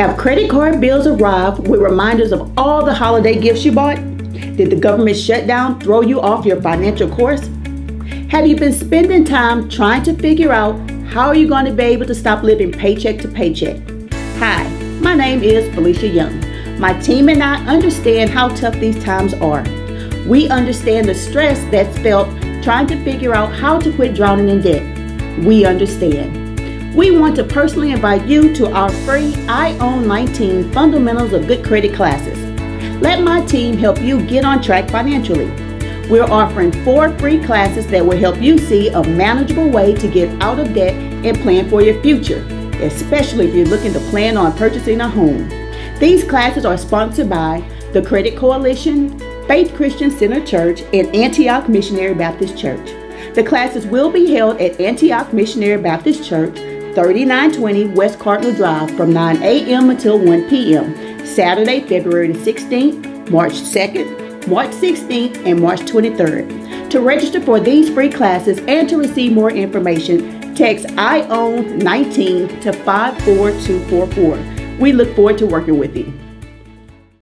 Have credit card bills arrived with reminders of all the holiday gifts you bought? Did the government shutdown throw you off your financial course? Have you been spending time trying to figure out how you're going to be able to stop living paycheck to paycheck? Hi, my name is Felicia Young. My team and I understand how tough these times are. We understand the stress that's felt trying to figure out how to quit drowning in debt. We understand. We want to personally invite you to our free I Own 19 Fundamentals of Good Credit classes. Let my team help you get on track financially. We're offering four free classes that will help you see a manageable way to get out of debt and plan for your future, especially if you're looking to plan on purchasing a home. These classes are sponsored by the Credit Coalition, Faith Christian Center Church, and Antioch Missionary Baptist Church. The classes will be held at Antioch Missionary Baptist Church, 3920 West Cardinal Drive from 9 a.m. until 1 p.m. Saturday, February 16th, March 2nd, March 16th, and March 23rd. To register for these free classes and to receive more information, text I own 19 to 54244. We look forward to working with you.